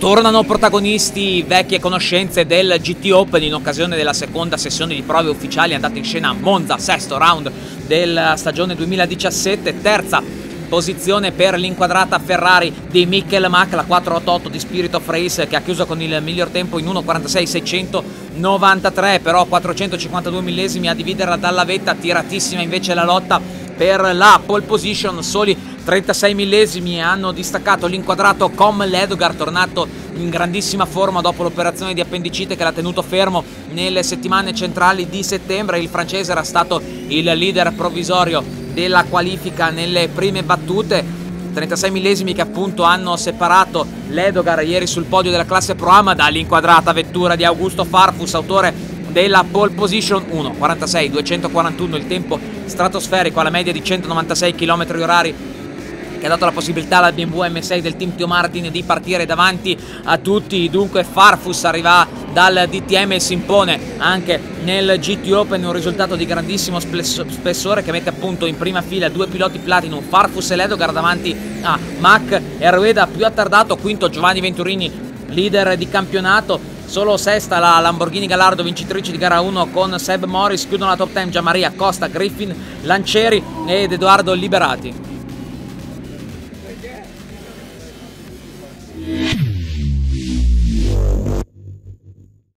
Tornano protagonisti vecchie conoscenze del GT Open in occasione della seconda sessione di prove ufficiali andata in scena a Monza, sesto round della stagione 2017, terza posizione per l'inquadrata Ferrari di Mikkel Mack, la 488 di Spirit of Race che ha chiuso con il miglior tempo in 1.46.693, però 452 millesimi a dividerla dalla vetta, tiratissima invece la lotta per la pole position, soli 36 millesimi hanno distaccato l'inquadrato Com Ledogar, tornato in grandissima forma dopo l'operazione di appendicite che l'ha tenuto fermo nelle settimane centrali di settembre. Il francese era stato il leader provvisorio della qualifica nelle prime battute. 36 millesimi che appunto hanno separato Ledogar ieri sul podio della classe Pro Ama dall'inquadrata vettura di Augusto Farfus, autore della pole position 1, 46, 241 il tempo stratosferico alla media di 196 km orari che ha dato la possibilità alla BMW M6 del team Tio Martin di partire davanti a tutti. Dunque Farfus arriva dal DTM e si impone anche nel GT Open un risultato di grandissimo spessore che mette appunto in prima fila due piloti Platinum, Farfus e Ledogar davanti a Mac e Rueda più attardato, quinto Giovanni Venturini, leader di campionato, solo sesta la Lamborghini Gallardo vincitrice di gara 1 con Seb Morris, chiudono la top 10 Gianmaria Costa, Griffin, Lancieri ed Edoardo Liberati. good.